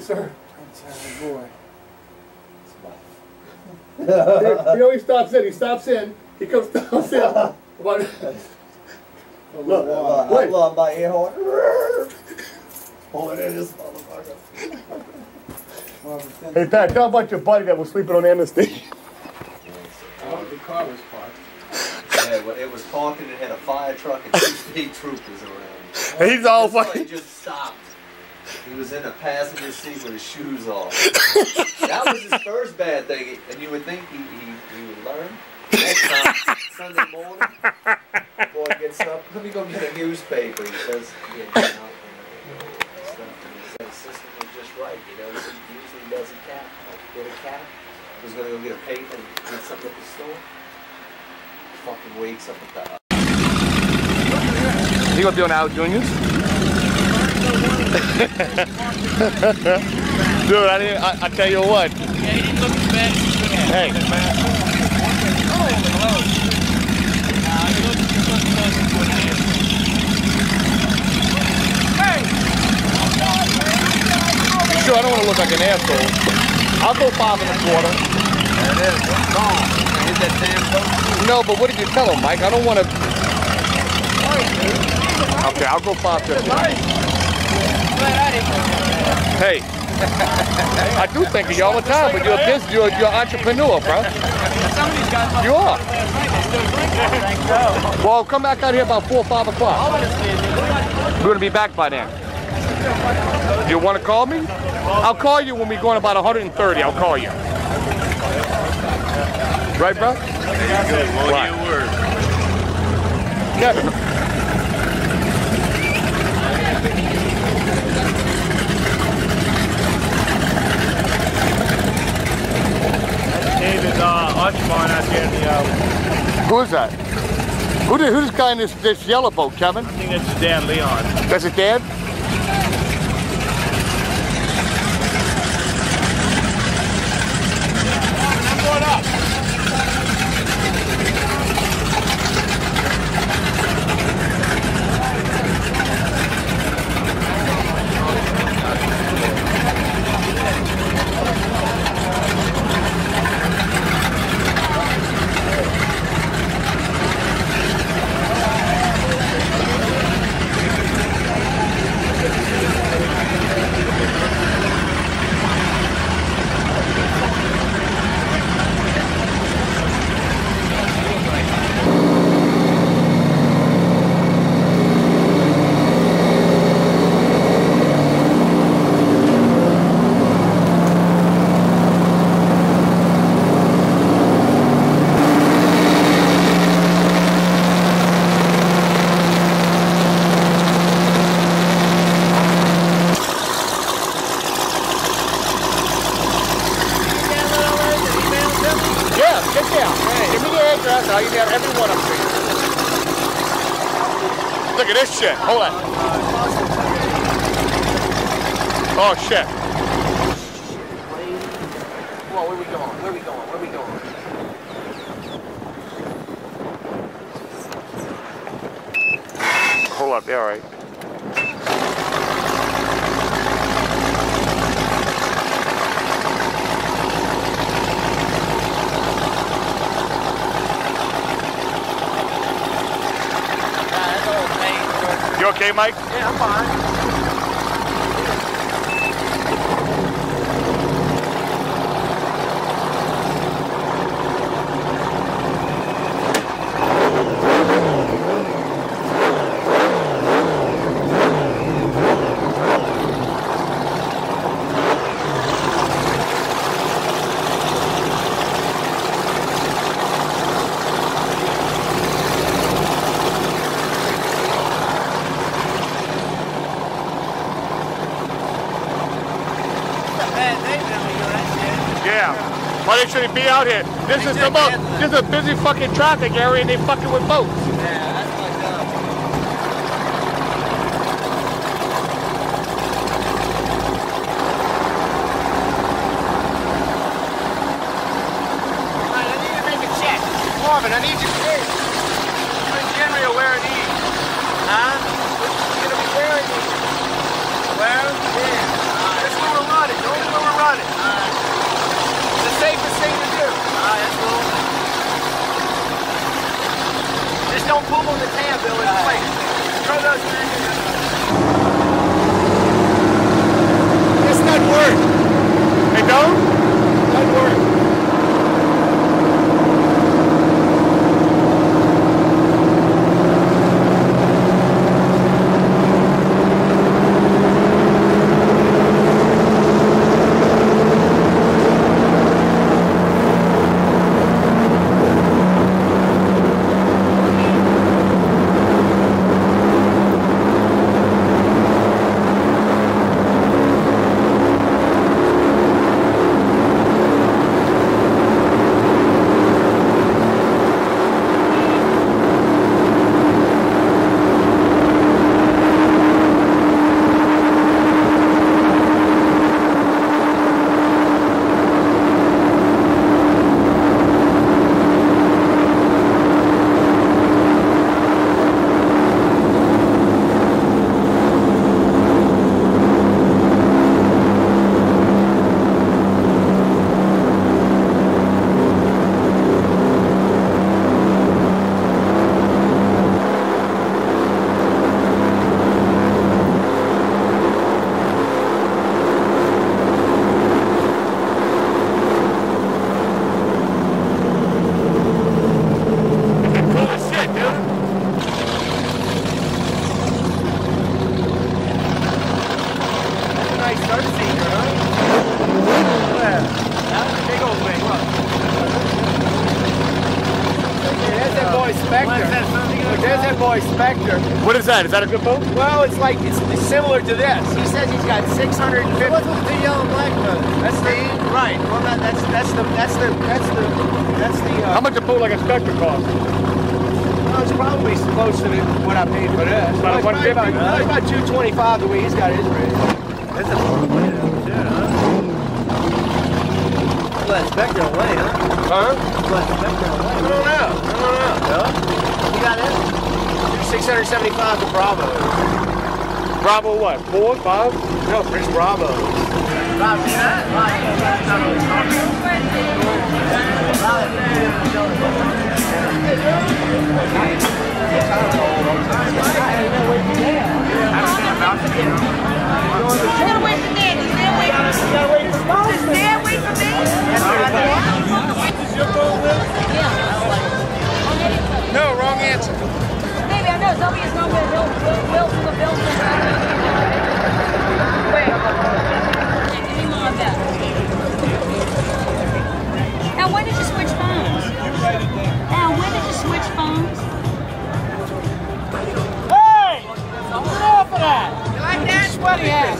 Seriously, sir. Oh boy. He, he always stops in. He stops in. He comes stops in. What? Look, uh, Wait. I love my ear horn. Hold it in this motherfucker. Hey, Pat, tell about your buddy that was sleeping on Amnesty. The car was parked. Yeah, well, it was parking and had a fire truck and two state troopers around. And he's all This fucking. just stopped. He was in the passenger seat with his shoes off. that was his first bad thing, and you would think he, he, he would learn. Next time, Sunday morning, boy gets up. Let me go get a newspaper. He says, yeah, you know, and stuff. And he said, the system was just right. You know, he usually does a cap, get a cap. He was gonna go get a paper and get something at the store. Fucking wakes up at the. He gonna be on Al Juniors? Dude, I, didn't, I, I tell you what. Hey, sure, I don't want to look like an asshole. I'll go five and a quarter. There it is. Gone. Hit that damn boat. No, but what did you tell him, Mike? I don't want to. Okay, I'll go five fifty. Hey, I do think of you all the time, but you're a business, you're, you're an entrepreneur, bro. You are. Well, come back out here about four or five o'clock. We're gonna be back by then. You want to call me? I'll call you when we go in about 130. I'll call you. Right, bro? Right. Kevin. Uh, Archibald out there in the, uh, Who is that? Who the, who's this guy in this, this yellow boat, Kevin? I think that's his dad, Leon. That's his dad? Yeah, get down. Give me the address. I'll email everyone up to you. Look at on. Oh, shit. Where we going? Where we going? Where we going? Hold up. Yeah, all right. You okay, Mike? Yeah, I'm fine. Yeah. Why they shouldn't be out here? This is the most. This is a busy fucking traffic area, and they fucking with boats. That? Is that a good boat? Well, it's like it's, it's similar to this. He says he's got 650. What's with the yellow black That's the right. Well, that, that's that's the that's the that's the that's the. Uh, How much a boat like a Spectre cost? well, it's probably close to what I paid for this. About Well, it's probably 150? About, no, it's about 225 the way he's got his rig. That's a long way to huh? Let Spectre away, huh? Huh? Let Spectre I don't know. I don't know. You got it? 675 to Bravo. Bravo what? Four, five? No, Prince Bravo. You gotta wait. Stay away from me. You gotta wait. Stay away from me. No, wrong answer. Maybe I Zoe is no good. Will, Will, Will from the Bills. Wait. Yeah, give me more of that. Now, when did you switch phones? Now, when did you switch phones? Hey! Get off of that! You like that? Sweaty ass.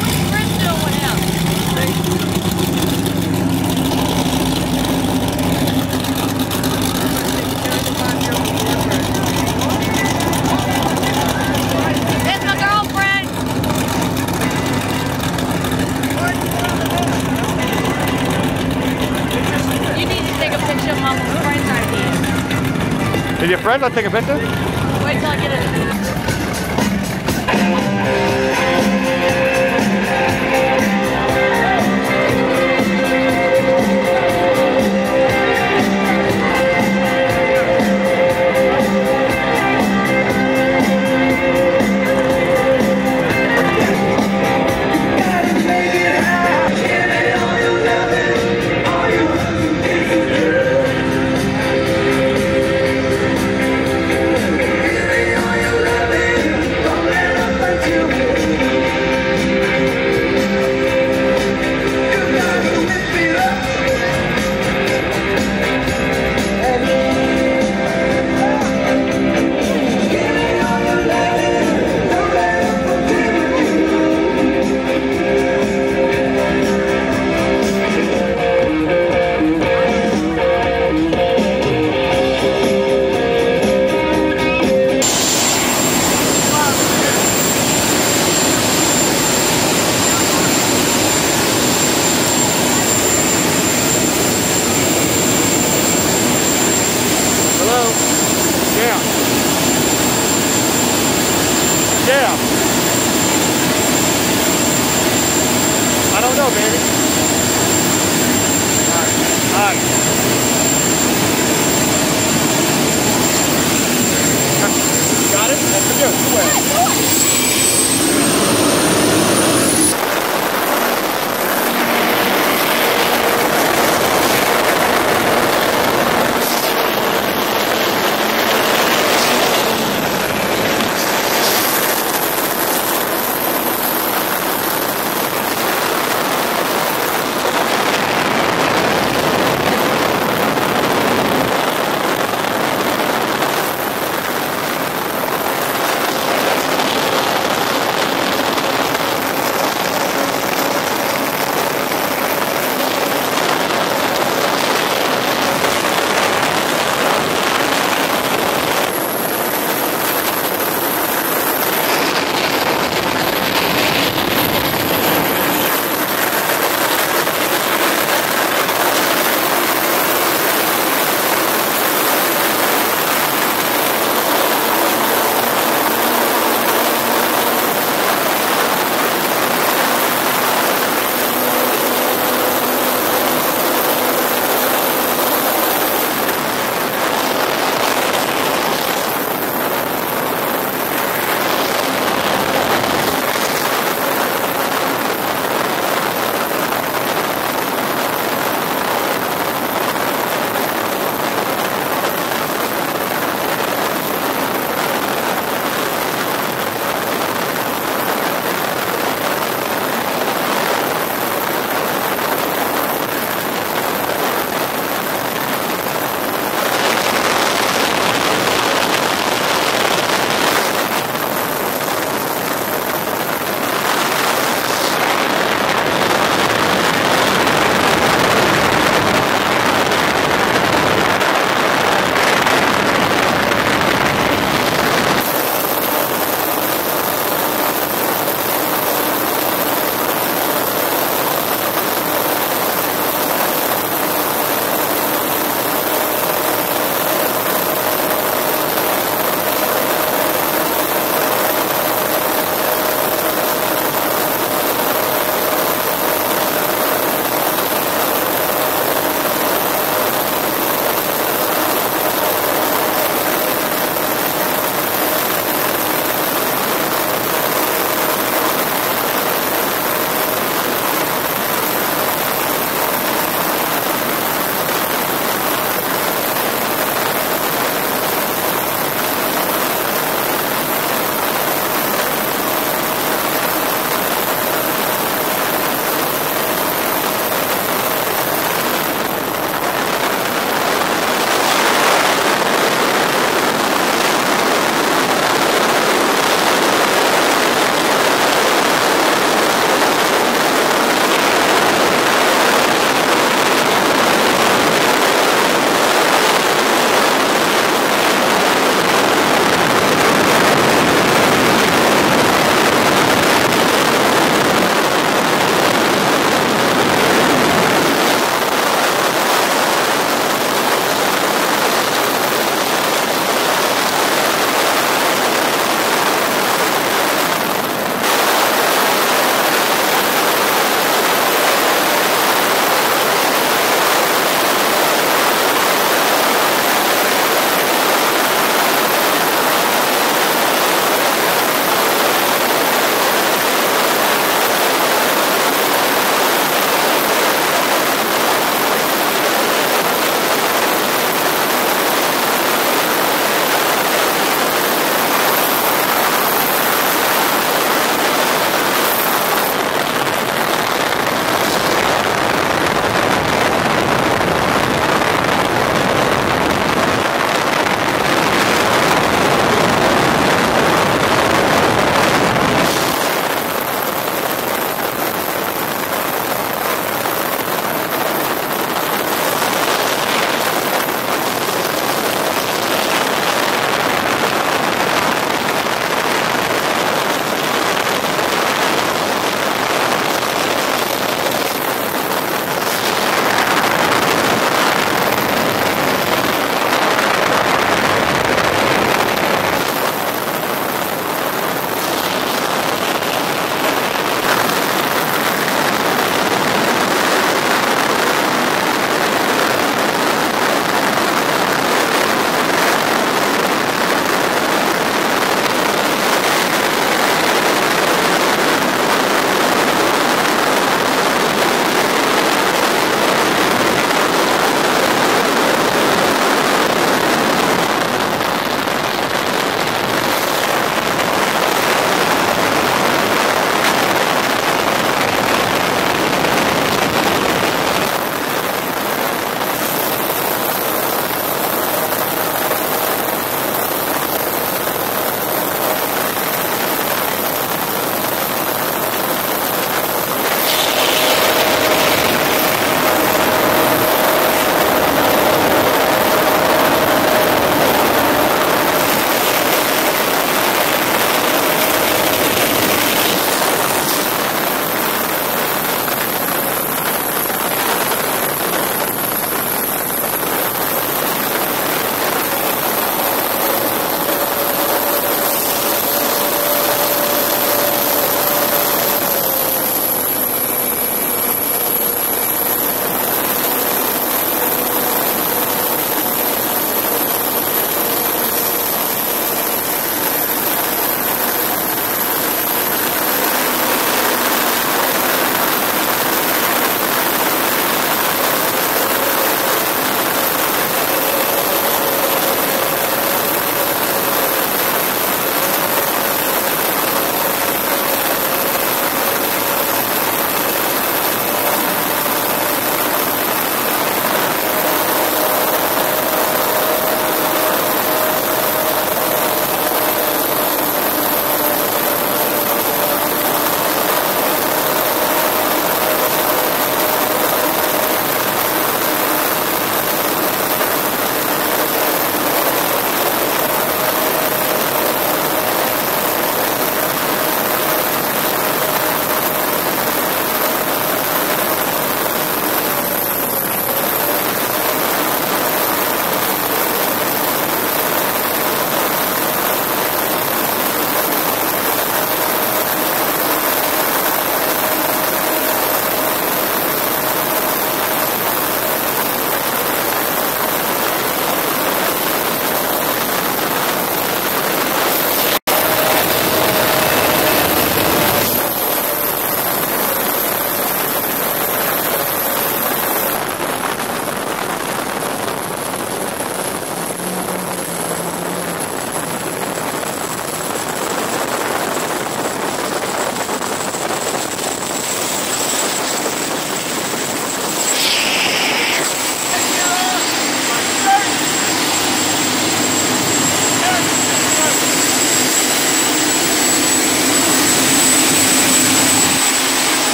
What's Chris doing with him? There's my girlfriend. You need to take a picture of Mama's friends out here. Is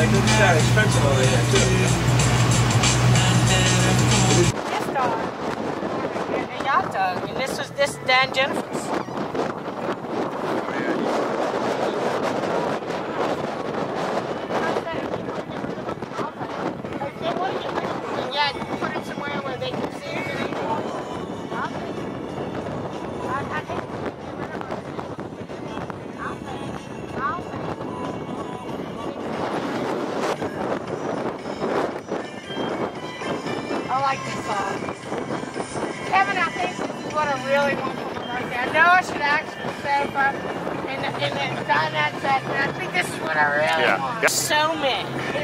it could be that expensive over too. This dog. And y'all dog. And this was this Dan Jennifer's. Yeah. So many.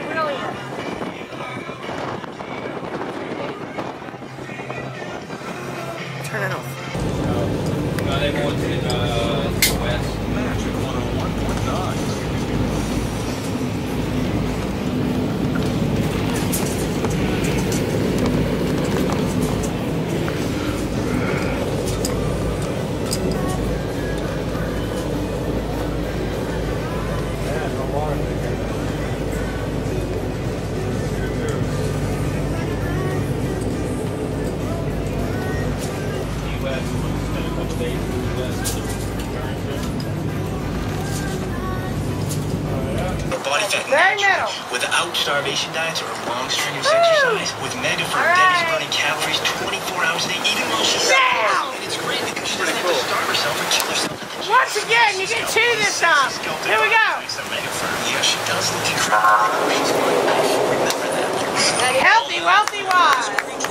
Healthy, wealthy, wise. It is.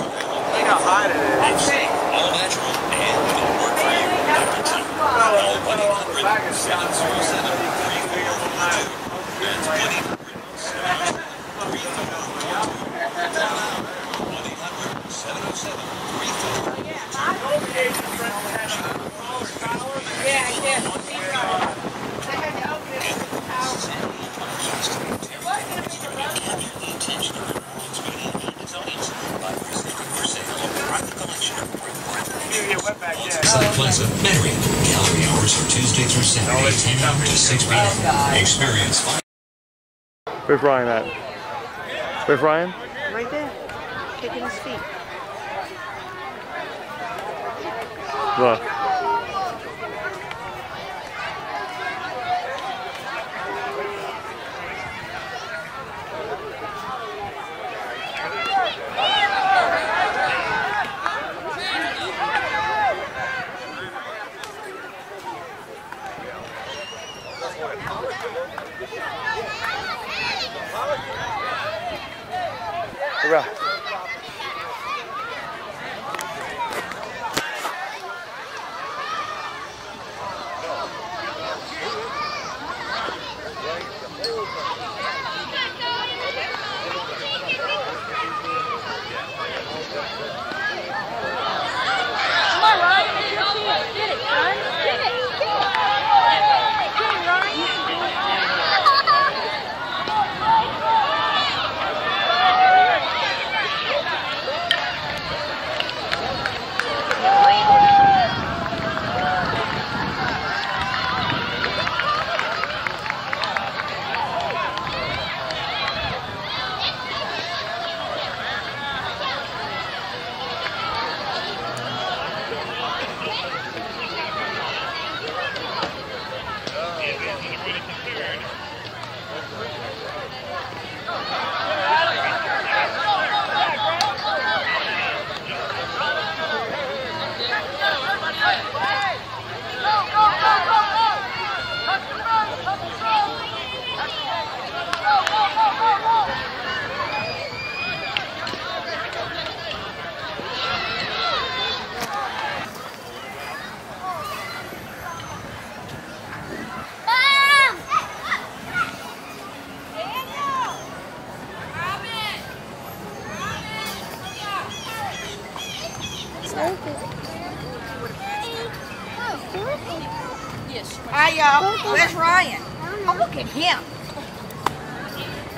That's it. All natural and it'll work for you every time. Call 1-800-707-3442. That's 1-800-707-3442. 1-800-707-3442. Yeah, yeah. They had to open it with the towel. It wasn't a big rush. Plaza, Metairie. Gallery hours are Tuesday through Saturday, 10 a.m. to 6 p.m. Oh, Experience five. Where's Ryan at? Where's Ryan? Right there. Kicking his feet. Look.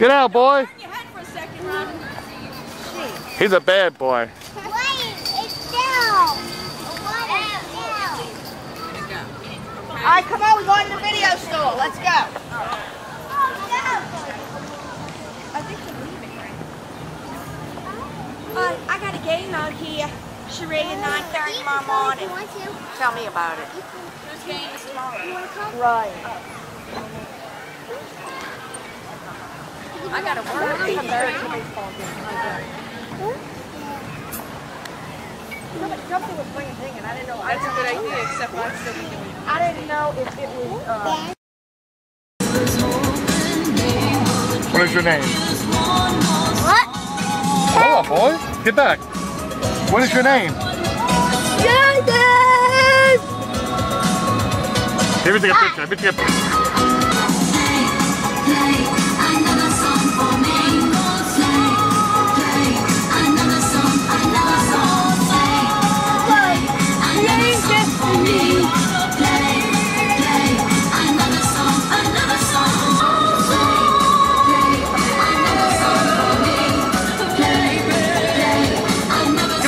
Get out, boy. Your head for a second, Ryan. He's a bad boy. All right, come on. We're going to the video store. Let's go. I think they're leaving, right? Uh, I got a game out here. charade at 9.30 tomorrow morning. Tell me about it. Whose game is tomorrow? Right. I gotta work. I'm very to baseball Something was playing thing and I didn't know. That's a good idea, except I'd still be doing it. I didn't know if it was. Uh, What is your name? what? Hold on, boy. Get back. What is your name? Jason! Let me take a picture. Let me take a picture.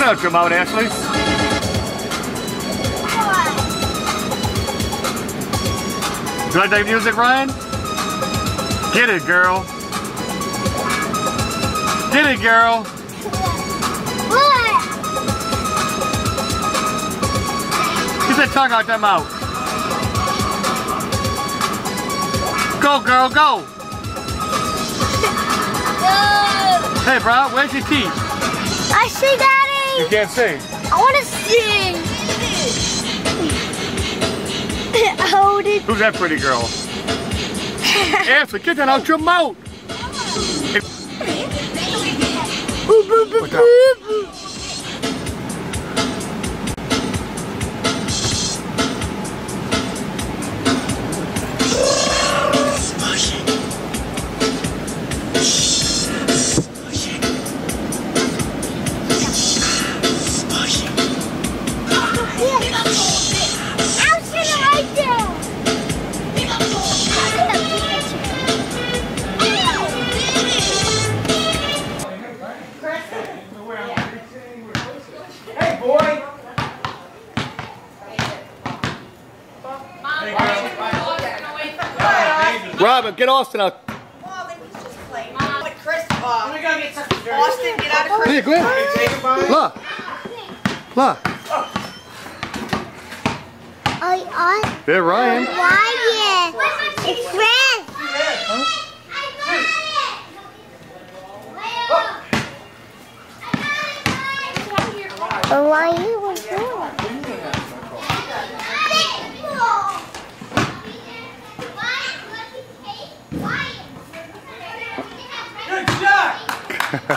Out your mouth, Ashley. Do you like that music, Ryan? Get it, girl. Get it, girl. Get that tongue out that mouth. Go, girl, go. Hey, bro, where's your teeth? I see, Daddy. You can't sing. I want to sing. Hold it. Who's that pretty girl? Ashley, get that out your mouth. Boo, boo, boo, Look Austin out. Chris, uh, Austin, get out of Chris. Here, go ahead. Look. Look. There, Ryan. Ryan, it's Chris. Ryan was doing. Good shot.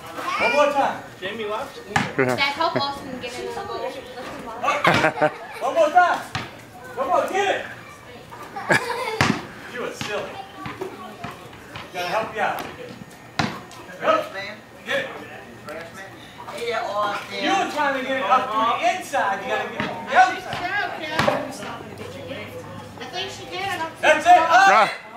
One more time. Jamie left? Dad, help Austin get in the ball. Lift him up. One more time. Come on, get it. You are silly. Gotta help you out. Help. Get it. You were trying to get it up to the inside. You gotta get it on the outside. I think she did. I don't see That's it. Up.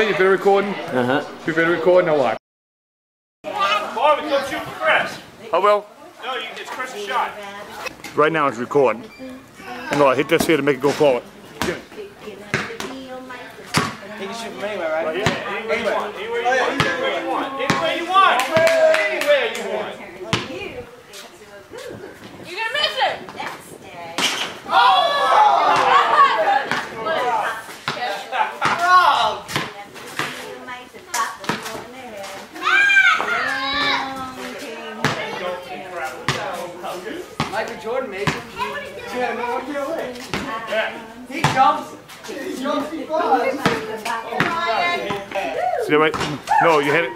Time. You say you've been recording? Uh huh. You've been recording or what? Marvin, come shoot for Chris. Oh well. No, you, it's Chris's shot. Right now it's recording. And no, I hit this here to make it go forward. He can shoot from anywhere, right? Yeah, anywhere you want. Anywhere you want. Anywhere you want. Anywhere you want. Anywhere you want. You're gonna miss it. Michael Jordan made it. Yeah, no, I can't wait. He jumps. He jumps, he flies. See that right? No, you hit it.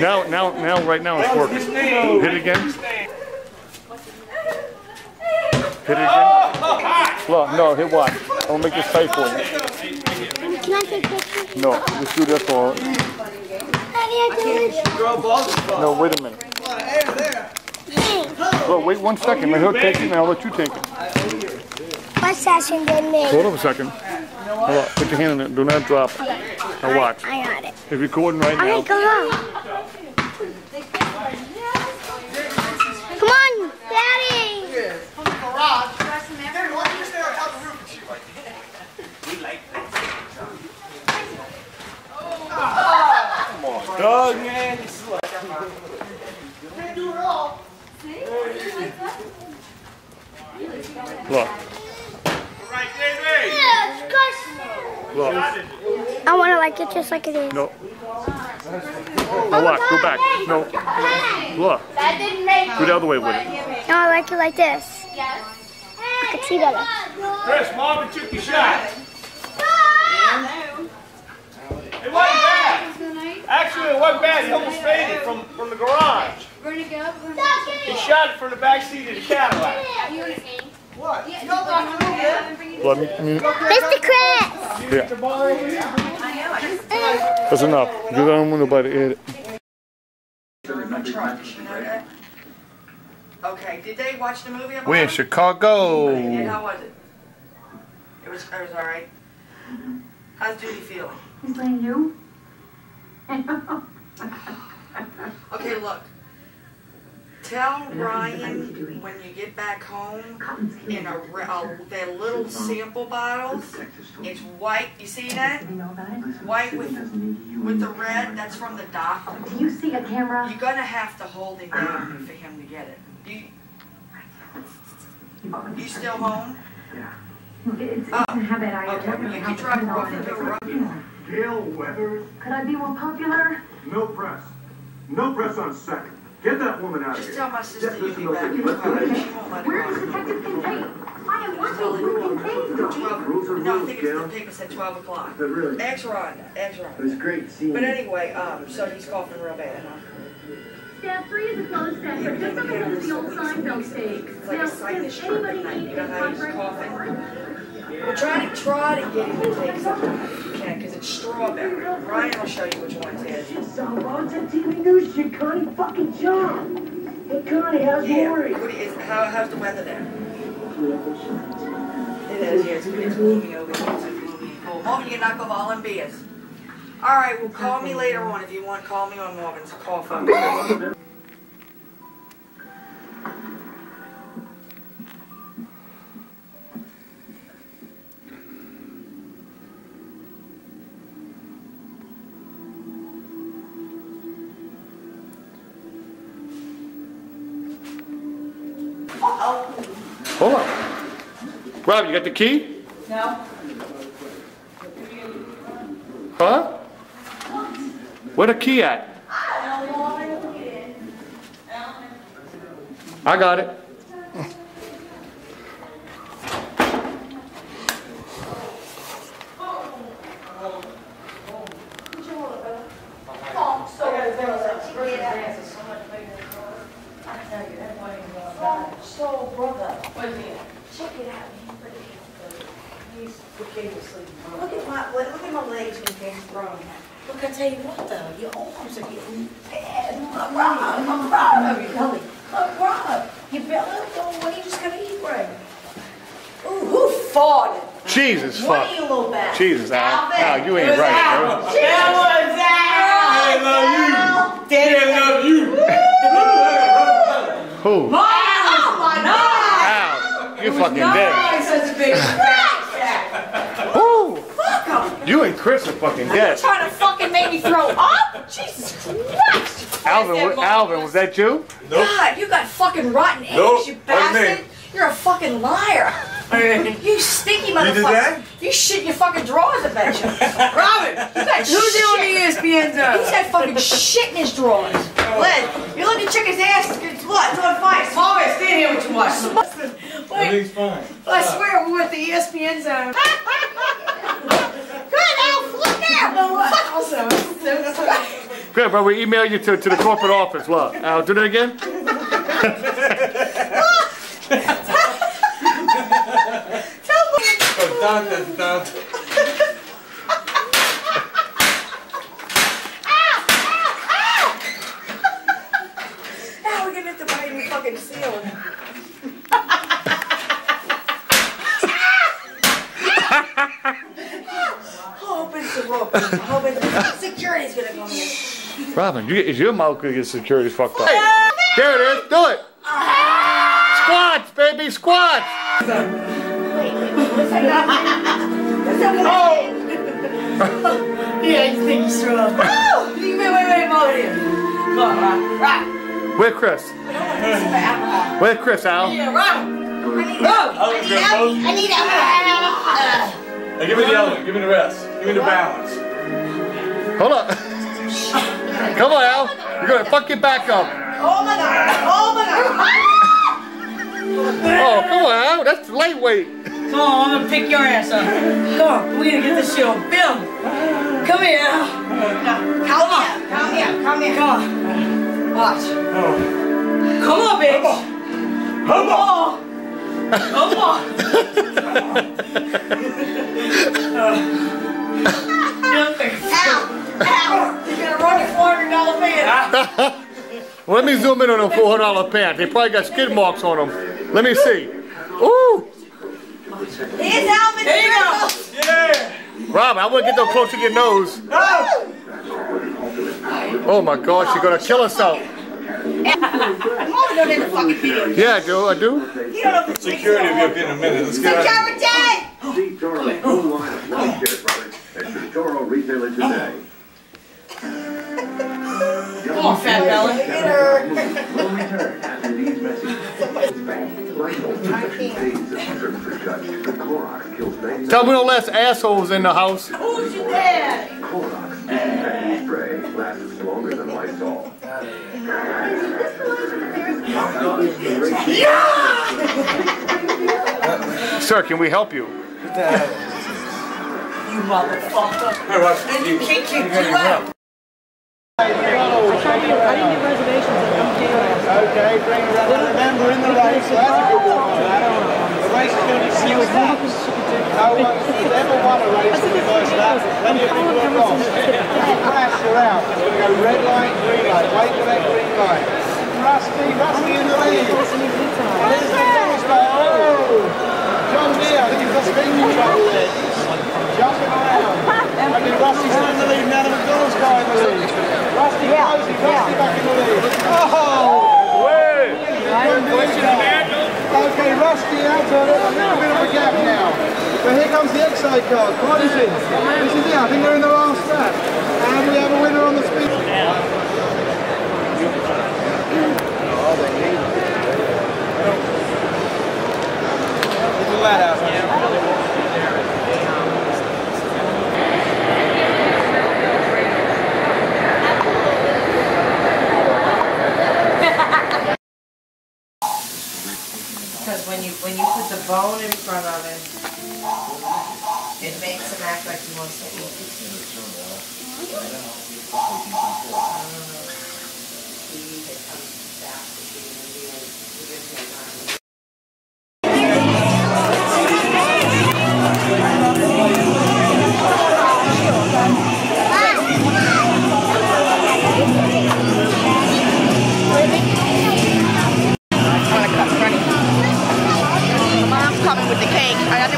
Now, now, now, right now it's working. Hit it again. Hit it again. Look, no, hit what? I'll make this tight for you. Can I take pictures? No, just do this for. Daddy, I can Throw balls and balls. No, wait a minute. Well, wait one second. Let her take it and I'll let you take it. What session did me? Hold on a second. Hold on. Put your hand in it. Do not drop it. Now watch. I got it. It's recording right now. Come on, Daddy. From the garage. Dude, why you stay on the roof and shoot like Come on, Doug. Man. Can't do it all. Look, look. I want to like it just like it is. No. No, watch. Go back. No. Look. That didn't make Go the other way with it. No, I like it like this. Yes. I can see better. Chris, Marvin took your shot. It wasn't bad. Actually, it wasn't bad. He almost made it from, from the garage. We're gonna go. He shot it from the back seat of the Cadillac. You wanna? What? Yeah, You don't have to move it. Let me. I mean, Mr. Chris. yeah. That's enough. You don't want nobody to hit it. my truck. Did you know that? Okay, did they watch the movie We're in? Chicago. Yeah, how was it? It was, it was alright. How's Judy feeling? He's playing you? Okay, look. Tell Ryan when you get back home in a, re- a their little sample bottles. It's white. You see that? White with with the red. That's from the doctor. Do you see a camera? You're gonna have to hold him down um, for him to get it. Do You you still home? It's, it's Oh, a habit I okay. don't know You how can to drop turn her off off. and do a rub. Gale Weathers, Could I be more popular? no press. No press on second. Get that woman out of here. Just here. tell my sister Just you'll be back what in we- let's do five. it. She won't let it Where go. is Detective Kincaid? I am working with Kincaid. Rules are No, I rules, think it's Gail. the paper said twelve o'clock. But really, Ask Rhonda, ask it Rhonda. was great seeing But you. anyway, um, so he's coughing real bad, huh? Stab three is a closed staff, but just up against the old Seinfeld stakes. It's like Now, a sinus does strip at anybody need You know a how he's contract? coughing? Well, try to, try to get him to take something it's strawberry. Ryan will show you which one's his. So, what's a TV news shit, Connie fucking John? Hey, Connie, how's Yeah, what is, how, how's the weather there? It is, yeah, it's, it's gloomy over here, it's gloomy and cold. Marvin, you can knock off all them beers. All right, well, call me later on if you want, call me on Marvin's call phone. Rob, you got the key? No? Huh? Where the key at? I got it. So, brother, check it out. Look at my, look at my legs when they're grown. Look, I tell you what though, your arms are getting bad. I'm proud, I'm proud of you, Kelly. I'm proud. Your belly, oh, when you just gonna eat right? Ooh, who farted? Jesus What fuck. are you, little bastard? Jesus, Al. Alvin. Al, you ain't right, Al. bro. That was Al. Daddy love you. Who? My God. Al, you fucking dead. such a big fat Who? Fuck him. You and Chris are fucking You dead. trying to fucking make me throw up? Jesus Christ. Alvin, wa- Alvin, was that you? God, you got fucking rotten eggs, Nope, you bastard. You're a fucking liar. you stinky motherfucker. did that? You shit in your fucking drawers, I bet you. Robin, you got Who's shit. on the ESPN zone? Uh? He's got fucking shit in his drawers. Oh. Len, you look at chicken's ass, it's what? It's on fire. Small stand here with too much. Wait, Everything's fine. I swear we're at the ESPN zone. Good, Al, flip now. Fuck also. Good, bro. We email you to, to the corporate office. What? Al, do that again? Oh, dun, dun, dun. Now we're gonna have to buy a new fucking ceiling. Hope it's the rope. Hope security's gonna come here. Robin, you, is your mouth gonna get security fucked up? There it is. Do it. Squats, baby, squats. Yeah, you think he's strong. Oh! Wait, wait, wait, come over here. Come on, right, right. Where Chris? Where Chris, Al? Yeah, right. I need help. I need help. I need help. Hey, give me the other one. Give me the rest. Give me the balance. Hold up. Come on, Al. You're gonna fuck your back up. Oh my god. Oh my god. Oh, come on, Al. That's lightweight. Come on, I'm gonna pick your ass up. Come on, we're gonna get this shit on film. Come here. Now, Come on. Come here. Come here. Come on. Watch. Come on, bitch. Come on. Come on. Ow. Ow. You're gonna run your $400 van. Well, let me zoom in on them $400 pants. They probably got skid marks on them. Let me see. Ooh. Here's Alvin. Here you go. Yeah. Rob, I want to get them close to your nose. Oh my gosh, you're gonna kill us Come on, don't in the fucking video. Yeah, I do. I do. You don't know Security will be up in a minute. Let's get out. Security! See Toro's full line of lawn care products at your Toro retailer today. Come on, fat Bella. Will return after these messages. Rifle protection phase of surface touch. The Clorox kills 90 Tell me no less assholes in the house. Who's your dad? Clorox disinfecting spray lasts longer than Lysol. Sir, can we help you? You motherfucker. Hey, watch. And you can't kick You got you your out. rep. Okay, bring a remember in the race, so that's a good one. The race is going to be six laps. No uh, one's ever won a race in the first lap. Plenty of people have lost. If you crash, you're out. It's going to go red light, green light. Wait for that green light. Rusty, Rusty in the lead. Elizabeth Thomas, oh! John Deere, I think he's got speaking trouble there. Jumping around. I mean, Rusty's in the lead, now the McDonald's guy in the lead. Rusty Posey, Rusty back in the lead. Oh! Okay, Rusty out of it. A little bit of a gap now. But here comes the Exide car. Closing. This is it. I think they're in the last lap. And we have a winner on the speed. Little lad out here. bone in front of him. It makes him act like he wants to eat.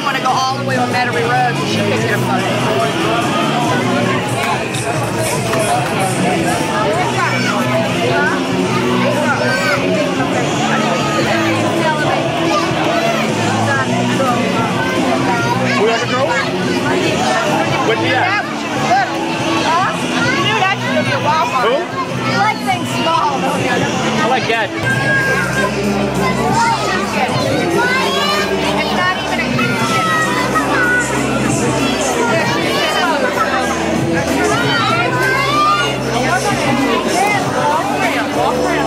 didn't want to go all the way on Road, she picked it up. We have a girl? At? Who? You like things small, don't you? I like that. Walk around. Walk around.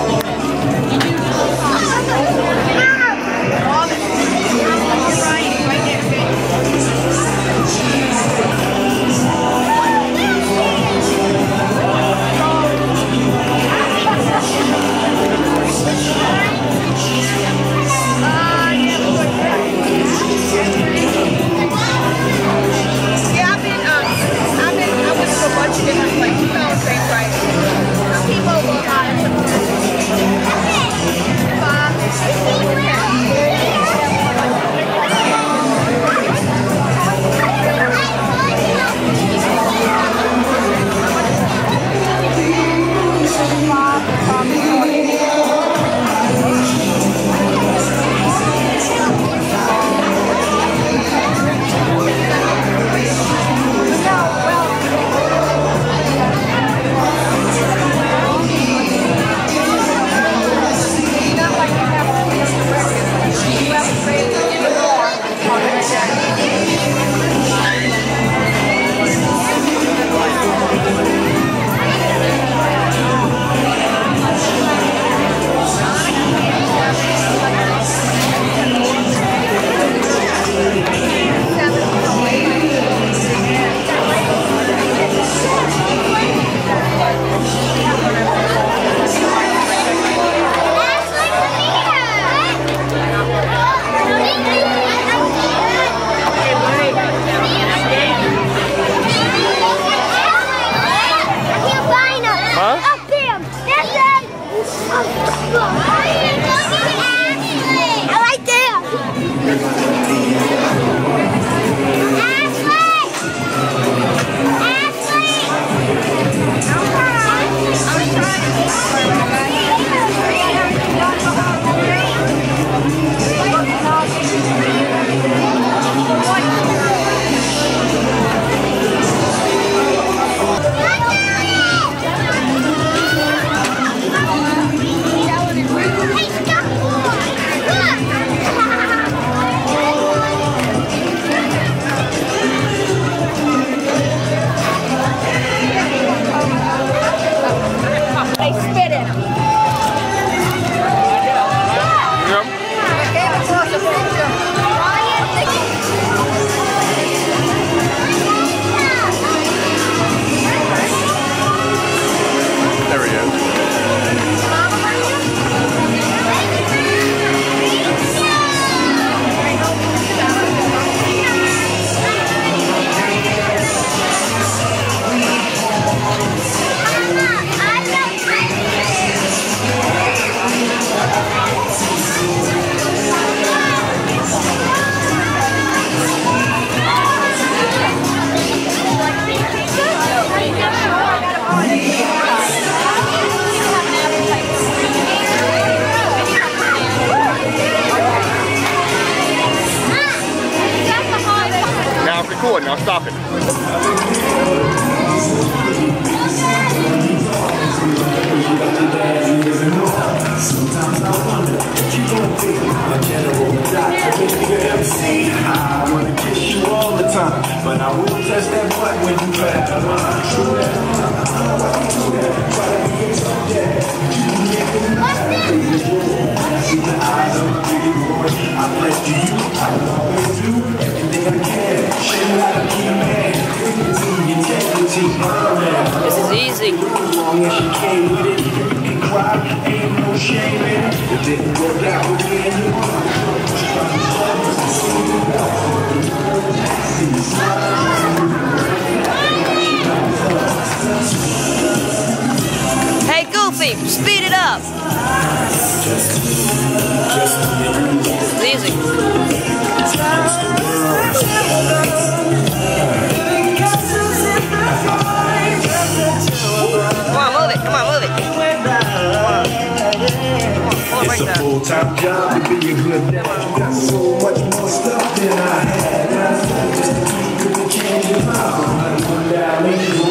Dalmatians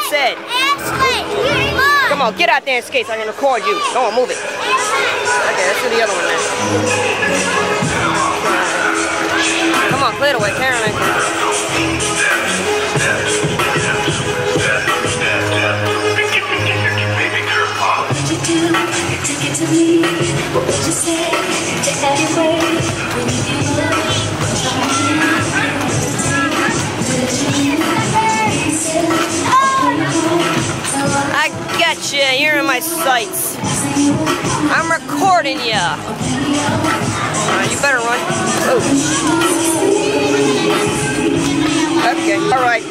Dad said. Come on, get out there and skate so I can record you. Go on, move it. Okay, let's do the other one now. Come on, clear the way, Carolyn. What would you say to? Gotcha, you're in my sights. I'm recording ya. Uh, you better run. Oh. Okay, alright.